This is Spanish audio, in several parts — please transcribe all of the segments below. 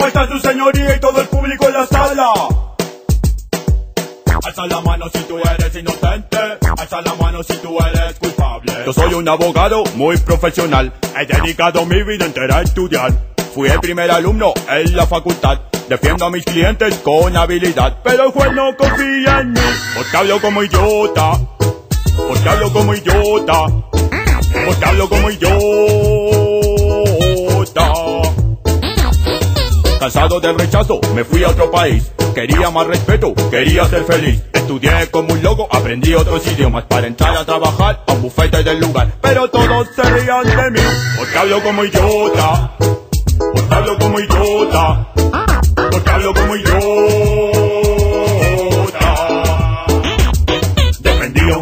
está su señoría y todo el público en la sala. Alza la mano si tú eres inocente, alza la mano si tú eres culpable. Yo soy un abogado muy profesional, he dedicado mi vida entera a estudiar. Fui el primer alumno en la facultad, defiendo a mis clientes con habilidad. Pero el juez no confía en mí, porque hablo como idiota, porque hablo como idiota, porque hablo como idiota. Cansado del rechazo, me fui a otro país. Quería más respeto, quería ser feliz. Estudié como un loco, aprendí otros idiomas para entrar a trabajar a un del lugar. Pero todos se rían de mí, porque hablo como idiota. Porque hablo como idiota. Porque hablo como idiota.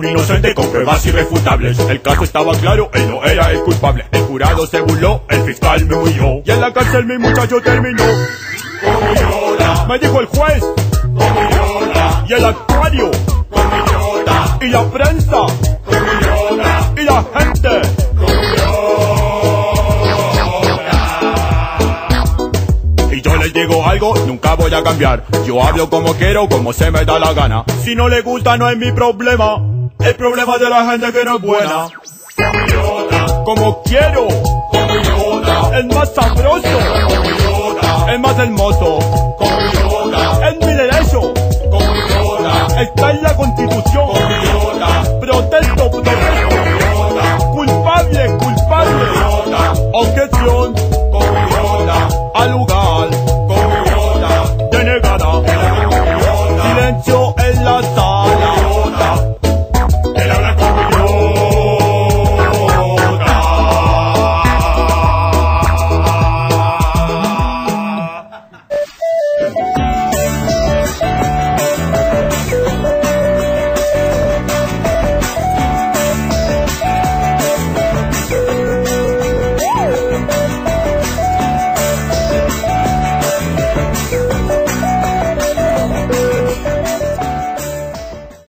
Inocente con pruebas irrefutables. El caso estaba claro, él no era el culpable. El jurado se burló, el fiscal me huyó. Y en la cárcel mi muchacho terminó. Como. Me dijo el juez. Como. Y el actuario. Como. Y la prensa. Como. Y la gente. Les digo algo, nunca voy a cambiar. Yo hablo como quiero, como se me da la gana. Si no le gusta, no es mi problema. El problema de la gente que no es buena. Como quiero. El más sabroso. El más hermoso. El mi derecho. Está en la constitución. Protesto, protesto. Culpable, culpable. Aunque